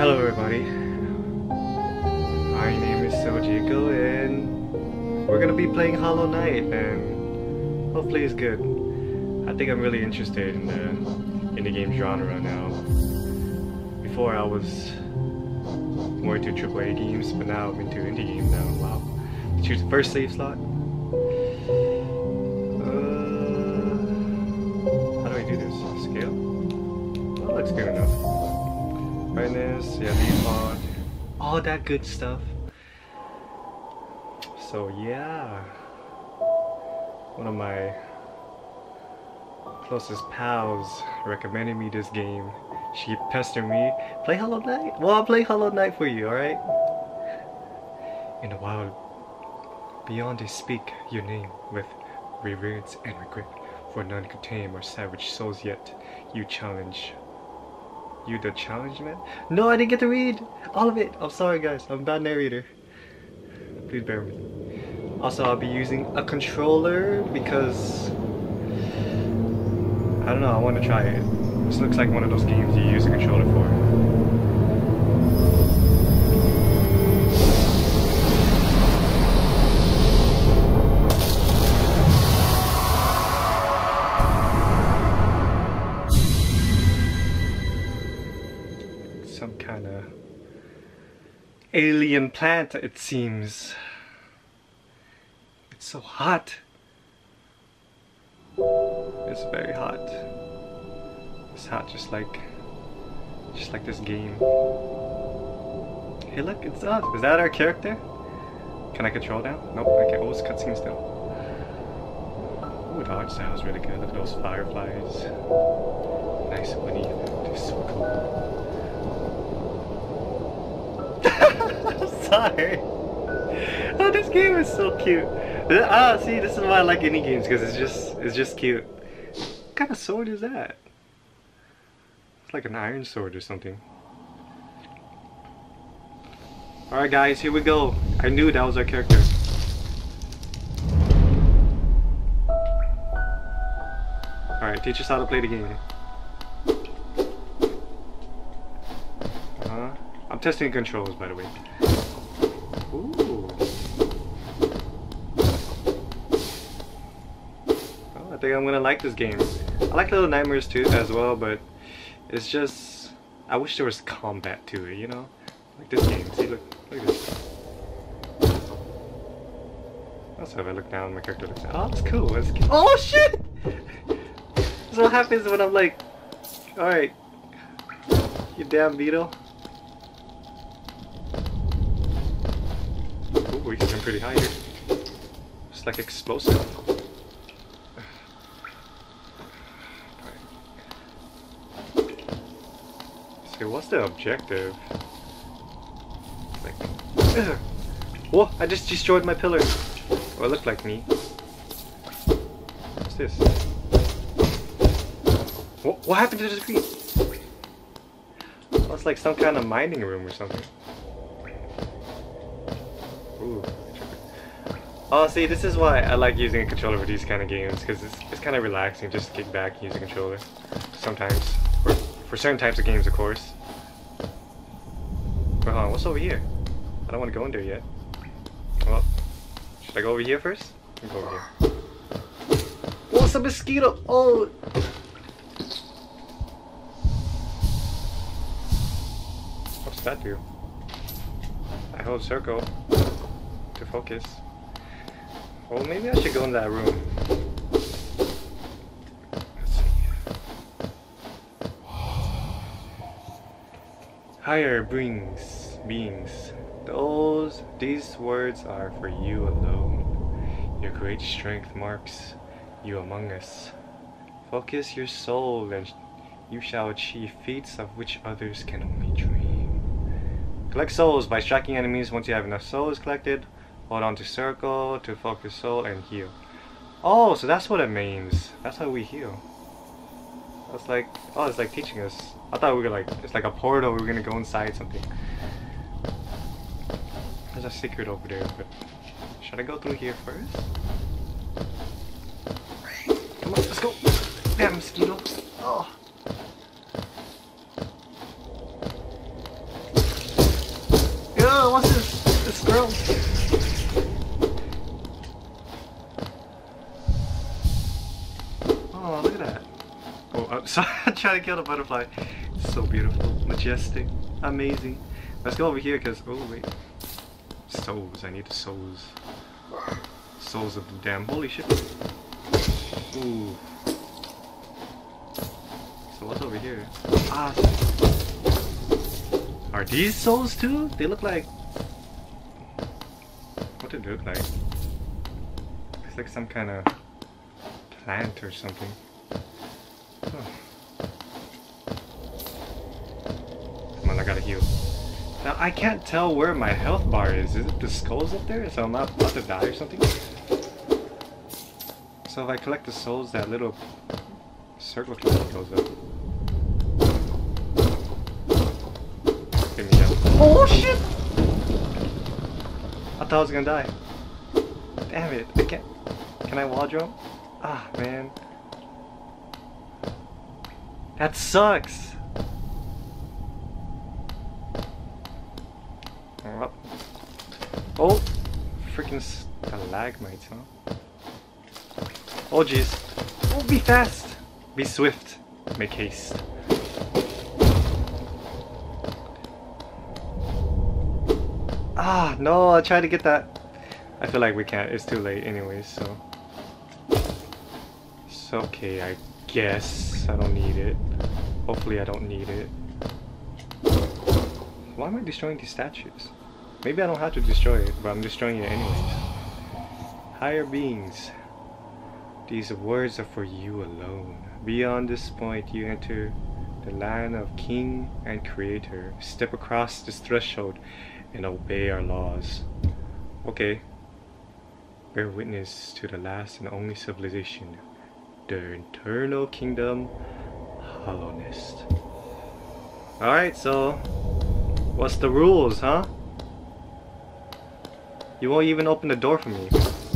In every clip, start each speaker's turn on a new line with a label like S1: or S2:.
S1: Hello everybody. My name is Seojiko and we're gonna be playing Hollow Knight and hopefully it's good. I think I'm really interested in the indie game genre now. Before I was more into AAA games, but now I'm into indie games now. Wow. Choose the first save slot. Uh, how do I do this? Scale? That looks good enough. Brightness, yeah, default, all that good stuff. So yeah, one of my closest pals recommended me this game. She pestered me, play Hollow Knight? Well, I'll play Hollow Knight for you, alright? In the wild, beyond they speak your name with reverence and regret, for none could tame or savage souls yet you challenge you the challenge man? No, I didn't get to read all of it. I'm sorry guys, I'm a bad narrator. Please bear with me. Also, I'll be using a controller because I don't know, I want to try it. This looks like one of those games you use a controller for. Alien plant, it seems. It's so hot. It's very hot. It's hot just like just like this game. Hey look, it's us. Is that our character? Can I control now? Nope, I can't. Oh, it's cutscene still. Ooh, the art is really good. Look at those fireflies. Nice windy. It's so cool. Sorry. Oh, this game is so cute. Ah, see, this is why I like indie games because it's just it's just cute. What kind of sword is that? It's like an iron sword or something. Alright guys, here we go. I knew that was our character. Alright, teach us how to play the game. Uh-huh. I'm testing controls by the way. Ooh. Oh, I think I'm gonna like this game. I like Little Nightmares too as well, but it's just I wish there was combat to it, you know? Like this game. See look look at this. Also if I look down, my character looks down. Oh that's cool. That's cute. Oh shit! That's what happens when I'm like Alright. You damn beetle. Ooh, he's getting pretty high here. It's like explosive. So what's the objective? Like, whoa! Oh, I just destroyed my pillar. Oh, it looked like me. What's this? What, what happened to the screen? Oh, it's like some kind of mining room or something. Ooh. Oh, see, this is why I like using a controller for these kind of games, because it's, it's kind of relaxing just to kick back and use a controller. Sometimes. For, for certain types of games, of course. But hold on, what's over here? I don't want to go in there yet. Well, should I go over here first? Go over here. What's a mosquito? Oh! What's that do? I hold circle to focus. Well, maybe I should go in that room. Higher brings beings. Those these words are for you alone. Your great strength marks you among us. Focus your soul and you shall achieve feats of which others can only dream. Collect souls by striking enemies once you have enough souls collected. Hold on to circle to focus soul and heal. Oh, so that's what it means. That's how we heal. That's like, oh, it's like teaching us. I thought we were like, it's like a portal. we are gonna go inside something. There's a secret over there, but should I go through here first? Come on, let's go. Damn mosquito. Oh. Trying to kill the butterfly. so beautiful, majestic, amazing. Let's go over here because, oh wait. Souls, I need the souls. Souls of the damn, holy shit. Ooh. So what's over here? Ah. Are these souls too? They look like... What do they look like? It's like some kind of plant or something. Oh. Come on, I gotta heal. Now, I can't tell where my health bar is. Is it the skulls up there? So I'm not about to die or something? So if I collect the souls, that little circle goes up. Oh shit! I thought I was gonna die. Damn it, I can't. Can I wall jump? Ah, man. That sucks! Oh, oh freaking stalagmites, huh? Oh jeez. Oh, be fast! Be swift. Make haste. Ah, no, I tried to get that. I feel like we can't. It's too late anyways, so. It's okay, I guess. I don't need it. Hopefully I don't need it. Why am I destroying these statues? Maybe I don't have to destroy it, but I'm destroying it anyways. Higher beings. These words are for you alone. Beyond this point, you enter the land of King and Creator. Step across this threshold and obey our laws. Okay. Bear witness to the last and only civilization, the eternal kingdom, Hallownest. Alright, so what's the rules, huh? You won't even open the door for me.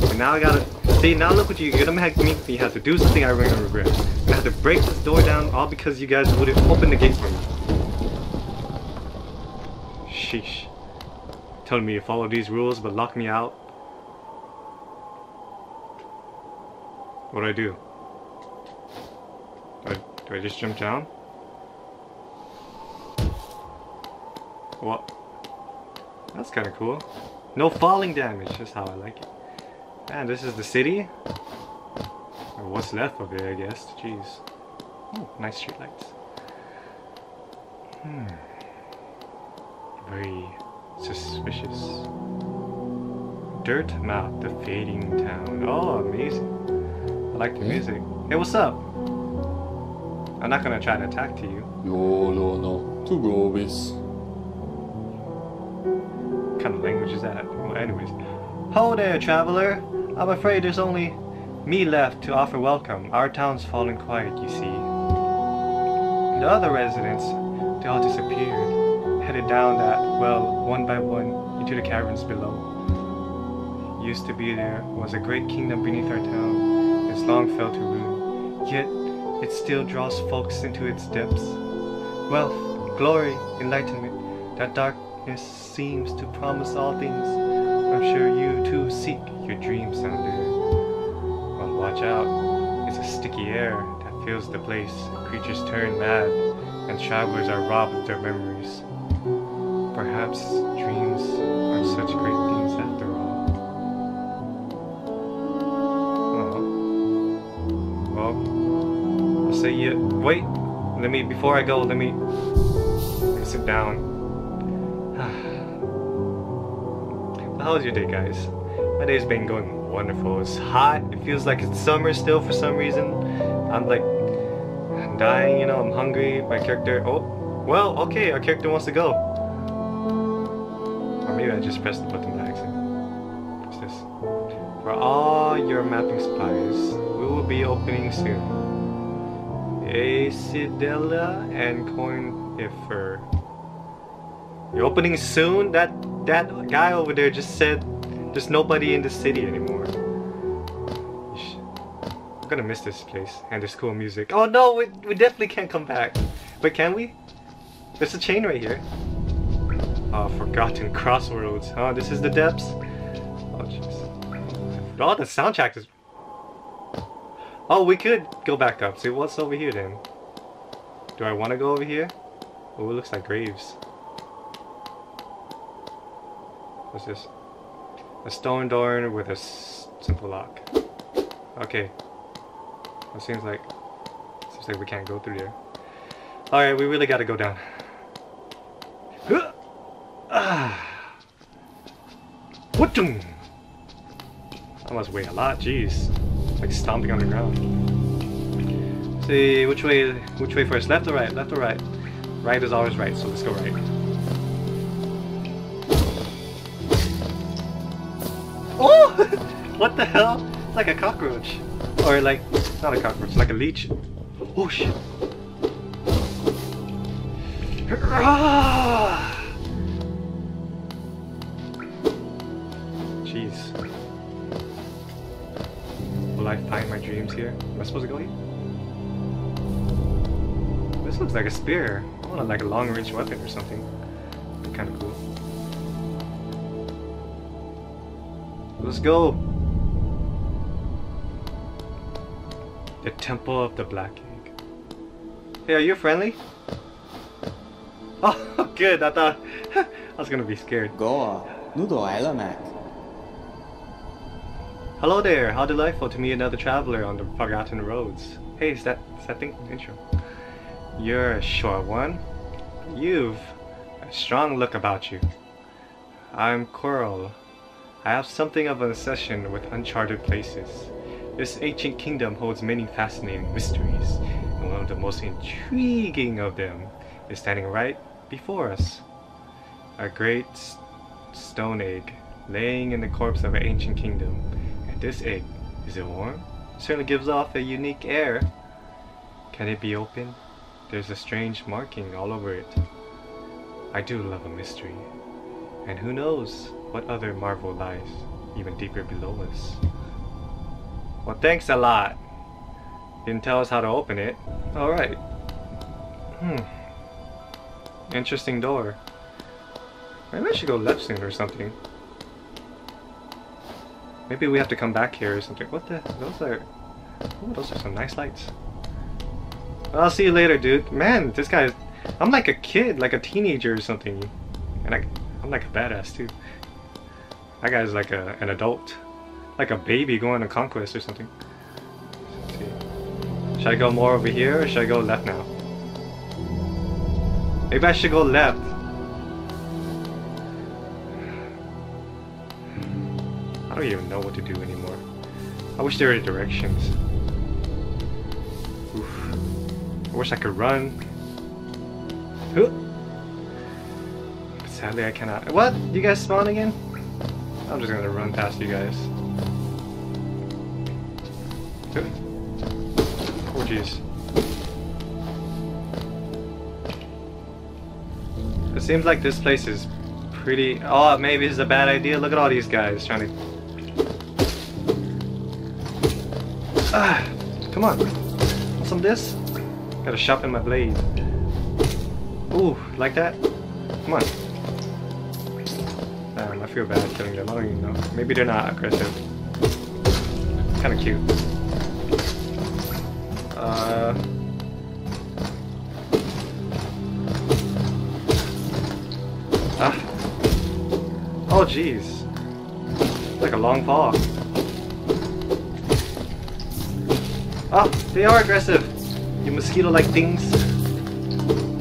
S1: And now I gotta see now look what you you're gonna make me have to do something I really regret. I have to break this door down all because you guys wouldn't open the gate for me. Sheesh telling me to follow these rules but lock me out. What do I do? Do I, do I just jump down? What? That's kind of cool. No falling damage, that's how I like it. Man, this is the city? Or what's left of it, I guess. Jeez. Oh, nice streetlights. Hmm. Very Suspicious. Dirtmouth, the fading town. Oh, amazing. I like the hmm? music. Hey, what's up? I'm not gonna try to attack to you.
S2: Yolo no Tugovis.
S1: What kind of language is that? Well, anyways. Ho there, traveler. I'm afraid there's only me left to offer welcome. Our town's fallen quiet, you see. The other residents, they all disappeared headed down that well one by one into the caverns below. Used to be there was a great kingdom beneath our town. It's long fell to ruin, yet it still draws folks into its depths. Wealth, glory, enlightenment, that darkness seems to promise all things. I'm sure you too seek your dreams down But watch out. It's a sticky air that fills the place. Creatures turn mad, and travelers are robbed of their memories. Perhaps dreams are such great things after all. Well, well, I'll say you. Wait, let me. Before I go, let me sit down. How was your day, guys? My day's been going wonderful. It's hot. It feels like it's summer still for some reason. I'm like I'm dying, you know, I'm hungry. My character, oh, well, okay, our character wants to go. Or maybe I just pressed the button by accident. What's this? For all your mapping supplies, we will be opening soon. Iselda and Cornifer. You're opening soon? That that guy over there just said there's nobody in the city anymore. I'm gonna miss this place and this cool music. Oh no, we, we definitely can't come back. But can we? There's a chain right here. Oh, Forgotten Crossroads. Oh, this is the depths? Oh, jeez. Oh, the soundtrack is... Oh, we could go back up. See, what's over here then? Do I want to go over here? Oh, it looks like graves. What's this? A stone door with a simple lock. Okay. It seems like... Seems like we can't go through there. Alright, we really gotta go down. I must weigh a lot, jeez. It's like stomping on the ground. See, which way which way first? Left or right? Left or right? Right is always right, so let's go right. What the hell? Like a cockroach. Or like, not a cockroach, like a leech. Oh shit. Jeez. Will I find my dreams here? Am I supposed to go here? This looks like a spear. I want like a long range weapon or something. Kind of cool. Let's go! The Temple of the Black Egg. Hey, are you friendly? Oh, good. I thought I was gonna be scared.
S3: Goa, Noodle Alamak.
S1: Hello there. How delightful to meet another traveler on the forgotten roads. Hey, is that is that thing intro? You're a short one. You've a strong look about you. I'm Quirrel. I have something of an obsession with uncharted places. This ancient kingdom holds many fascinating mysteries, and one of the most intriguing of them is standing right before us. A great stone egg laying in the corpse of an ancient kingdom. And this egg, is it warm? Certainly gives off a unique air. Can it be opened? There's a strange marking all over it. I do love a mystery. And who knows what other marvel lies even deeper below us. Well, thanks a lot. Didn't tell us how to open it. Alright. Hmm. Interesting door. Maybe I should go left soon or something. Maybe we have to come back here or something. What the? Those are. Ooh, those are some nice lights. I'll see you later, dude. Man, this guy. I'm like a kid, like a teenager or something. And I, I'm like a badass too. That guy's like a, an adult. Like a baby going to conquest or something. Should I go more over here or should I go left now? Maybe I should go left. I don't even know what to do anymore. I wish there were directions. Oof. I wish I could run. But sadly, I cannot. What? You guys spawn again? I'm just gonna run past you guys. Jeez. It seems like this place is pretty. Oh, maybe it's a bad idea. Look at all these guys trying to. Ah, come on. Want some of this? Gotta sharpen my blade. Ooh, like that? Come on. Damn, I feel bad killing them. I don't even know. Maybe they're not aggressive. Kind of cute. Uh. Ah. Oh, jeez. Like a long fall. Ah, they are aggressive. You mosquito-like things.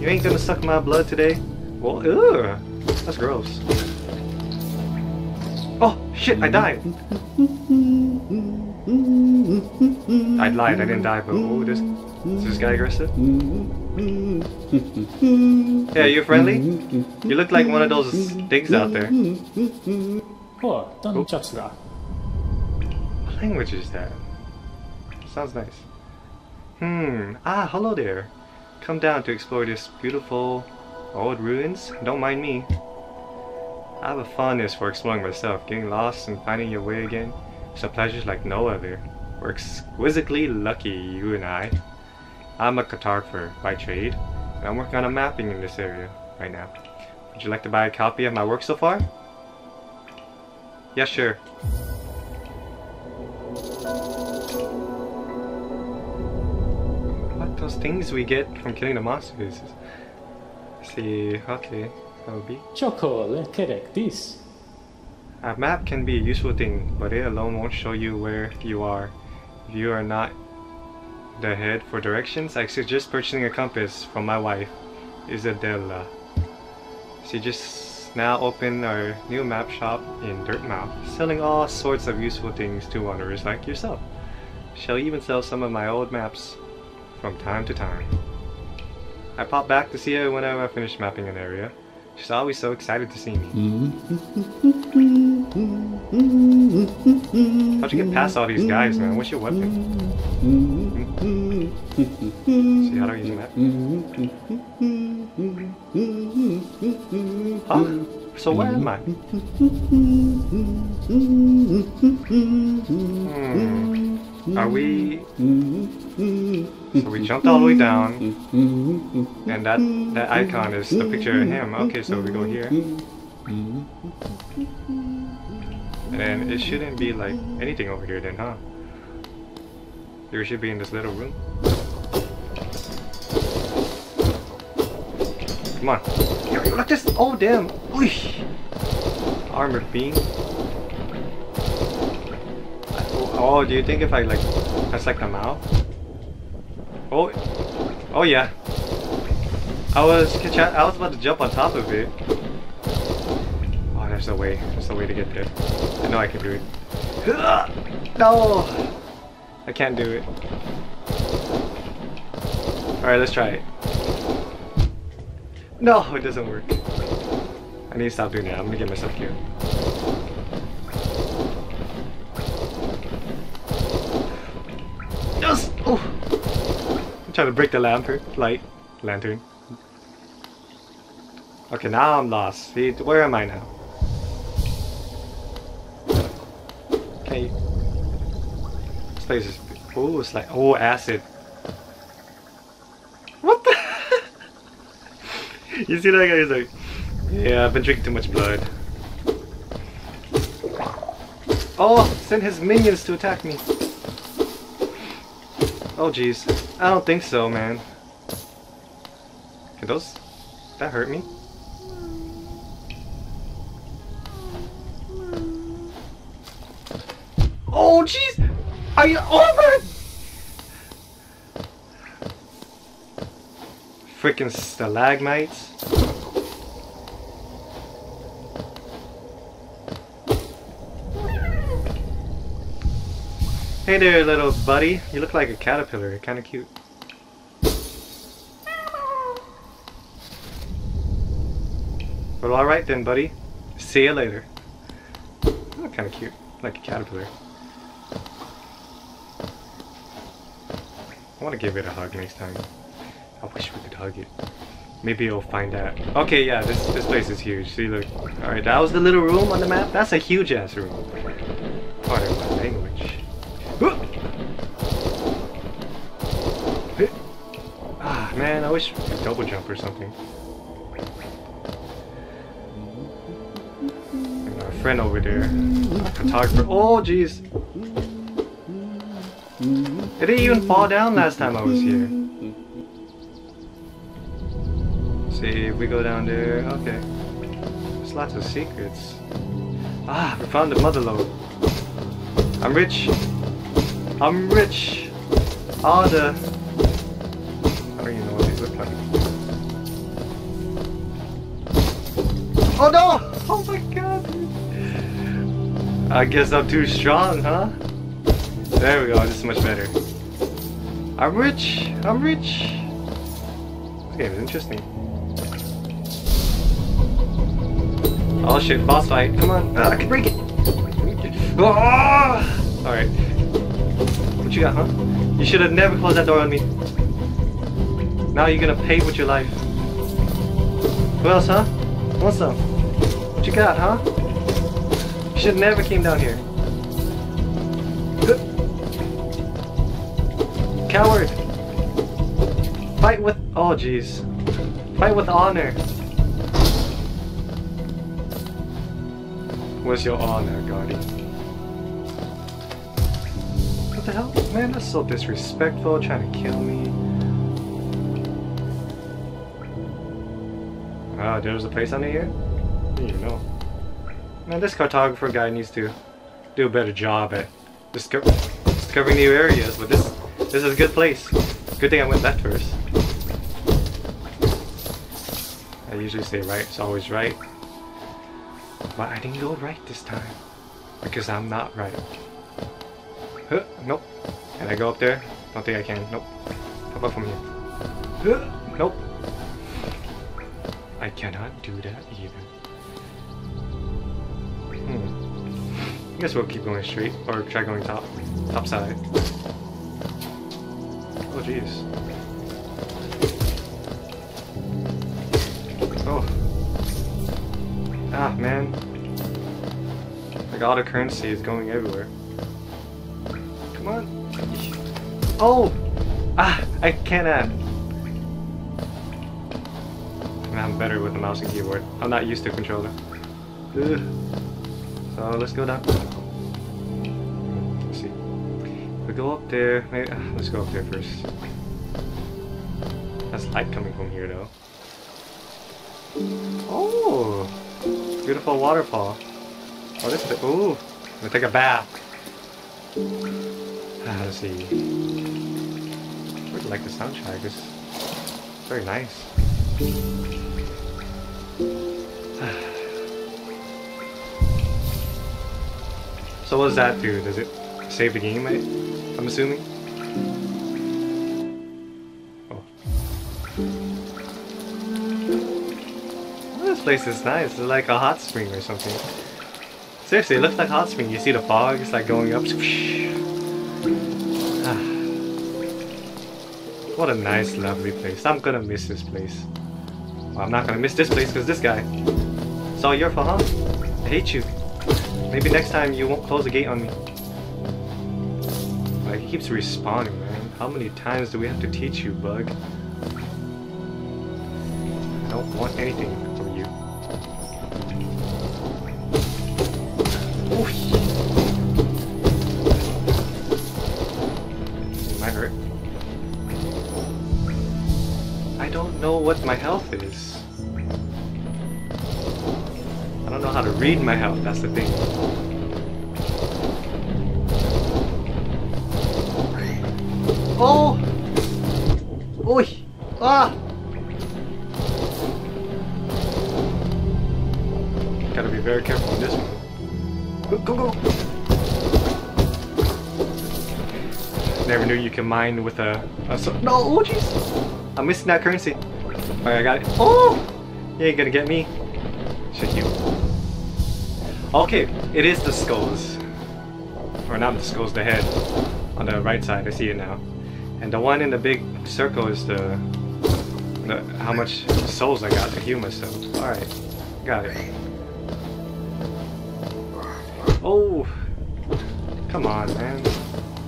S1: You ain't gonna suck my blood today. Well, ugh. That's gross. Oh, shit, I died. I lied, I didn't die, but oh, this, is this guy aggressive? Hey, are you friendly? You look like one of those things out there.
S4: Oh, don't touch that.
S1: What language is that? Sounds nice. Hmm, ah, hello there. Come down to explore this beautiful old ruins. Don't mind me. I have a fondness for exploring myself, getting lost and finding your way again. It's a pleasure like no other. We're exquisitely lucky, you and I. I'm a cartographer by trade, and I'm working on a mapping in this area right now. Would you like to buy a copy of my work so far? Yeah, sure. What? Those things we get from killing the monsters. See, okay, that would be.
S4: Choco, correct this.
S1: A map can be a useful thing, but it alone won't show you where you are. You are not the head for directions, I suggest purchasing a compass from my wife, Isabella. She just now opened our new map shop in Dirtmouth, selling all sorts of useful things to wanderers like yourself. She'll even sell some of my old maps from time to time. I pop back to see her whenever I finish mapping an area. She's always so excited to see me. Mm-hmm. How'd you get past all these guys, man? What's your weapon? See how I use a map? Huh? So where am I? Hmm. Are we... So we jumped all the way down, and that, that icon is the picture of him. Okay, so we go here. And it shouldn't be like anything over here then, huh? There should be in this little room. Come on. Yo, yo, look this! Oh damn! Oy. Armored beam. Oh, do you think if I like press like the mouth? Oh, oh yeah. I was I was about to jump on top of it. Oh, there's a way. There's a way to get there. I know I can do it. No, I can't do it. All right, let's try it. No, it doesn't work. I need to stop doing that. I'm gonna get myself killed. Yes! Oh! I'm trying to break the lantern. Light. Lantern. Okay, now I'm lost. See, where am I now? This place is... Oh, it's like... Oh, acid. What the... you see that guy? He's like... Yeah, I've been drinking too much blood. Oh, send his minions to attack me. Oh jeez. I don't think so, man. Can those... that hurt me? Oh jeez! Are you over? Freaking stalagmites. Hey there, little buddy. You look like a caterpillar. Kind of cute. But alright then, buddy. See you later. Oh, kind of cute. Like a caterpillar. Want to give it a hug next time. I wish we could hug it. Maybe you'll find out. Okay, yeah, this this place is huge. See, look. Alright, that was the little room on the map. That's a huge ass room. Pardon my language. Ah, man, I wish we could double jump or something. And our friend over there, photographer. Oh, jeez. Did it even fall down last time I was here? See, if we go down there, okay. There's lots of secrets. Ah, we found the mother lode. I'm rich. I'm rich. All the... I don't even know what these look like. Oh no! Oh my god! I guess I'm too strong, huh? There we go, this is much better. I'm rich! I'm rich! This game is interesting. Oh shit, boss fight. Come on. Ah, I can break it! Oh! Alright. What you got, huh? You should have never closed that door on me. Now you're gonna pay with your life. Who else, huh? What's up? What you got, huh? You should never came down here. Coward! Fight with... Oh, jeez. Fight with honor. Where's your honor, Guardian? What the hell? Man, that's so disrespectful, trying to kill me. Ah, there's a place under here? You know. Man, this cartographer guy needs to do a better job at disco discovering new areas, but this this is a good place. Good thing I went left first. I usually say right, it's always right. But I didn't go right this time. Because I'm not right. Huh, nope. Can I go up there? Don't think I can. Nope. How about from here? Huh, nope. I cannot do that either. Hmm. I guess we'll keep going straight, or try going top, top side. Jeez. Oh. Ah, man. Like all the currency is going everywhere. Come on. Oh! Ah, I can't add. I'm better with the mouse and keyboard. I'm not used to a controller. Ugh. So let's go down. Go up there, maybe, uh, let's go up there first. That's light coming from here though. Oh, beautiful waterfall. Oh, this is ooh. Gonna take a bath. Ah, let's see. I really like the soundtrack. It's very nice. So what does that do? Does it save the game, I'm assuming? Oh. Oh, this place is nice. It's like a hot spring or something. Seriously, it looks like a hot spring. You see the fog, it's like going up. Ah. What a nice, lovely place. I'm gonna miss this place. Well, I'm not gonna miss this place because this guy. It's all your fault, huh? I hate you. Maybe next time you won't close the gate on me. Keeps respawning, man. How many times do we have to teach you, bug? I don't want anything from you. Oof. Might hurt. I don't know what my health is. I don't know how to read my health, that's the thing. Oh! Oi! Ah! Gotta be very careful on this one. Go, go, go! Never knew you can mine with a... a so no! Oh, jeez! I'm missing that currency. Alright, I got it. Oh! You ain't gonna get me. Should you? Okay, it is the skulls. Or not the skulls, the head. On the right side, I see it now. And the one in the big circle is the, the how much souls I got to heal myself. Alright, got it. Oh! Come on, man.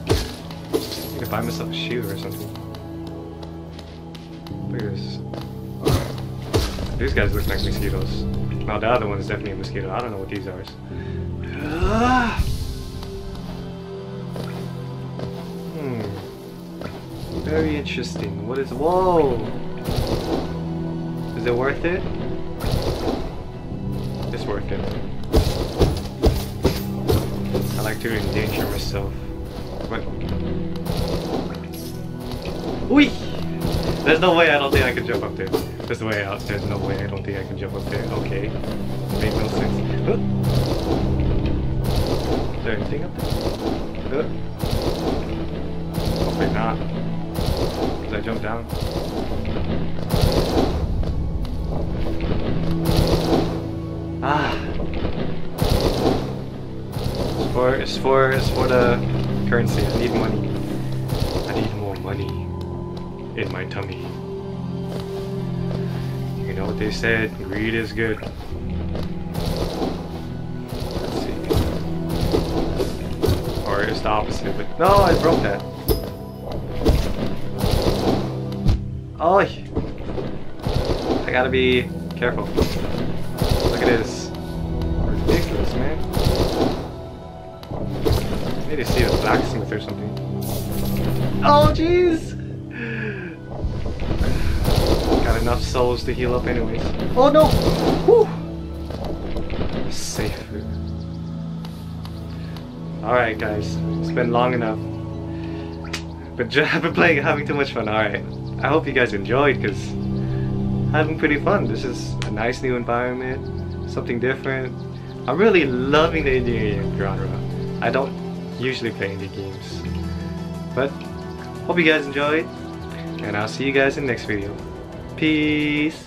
S1: I could buy myself a shoe or something. Look at this. These guys look like mosquitoes. Now the other one is definitely a mosquito. I don't know what these are. Ah! Very interesting. What is... Whoa! Is it worth it? It's worth it. I like to endanger myself. What? Whee! There's no way I don't think I can jump up there. There's no way out. There's no way I don't think I can jump up there. Okay. Made no sense. Huh? Is there anything up there? Huh? Hopefully not. Jump down? Ah. It's for, it's for, it's for the currency. I need money. I need more money in my tummy. You know what they said? Greed is good. Or it's the opposite, but no, I broke that. Oh, I gotta be careful. Look at this. Ridiculous, man. I need to see a blacksmith or something. Oh, jeez! Got enough souls to heal up anyways. Oh, no! Whew! Safe. Alright, guys. It's been long enough. But I've been playing having too much fun. Alright. I hope you guys enjoyed because having pretty fun. This is a nice new environment, something different. I'm really loving the indie game genre. I don't usually play indie games. But hope you guys enjoyed and I'll see you guys in the next video. Peace!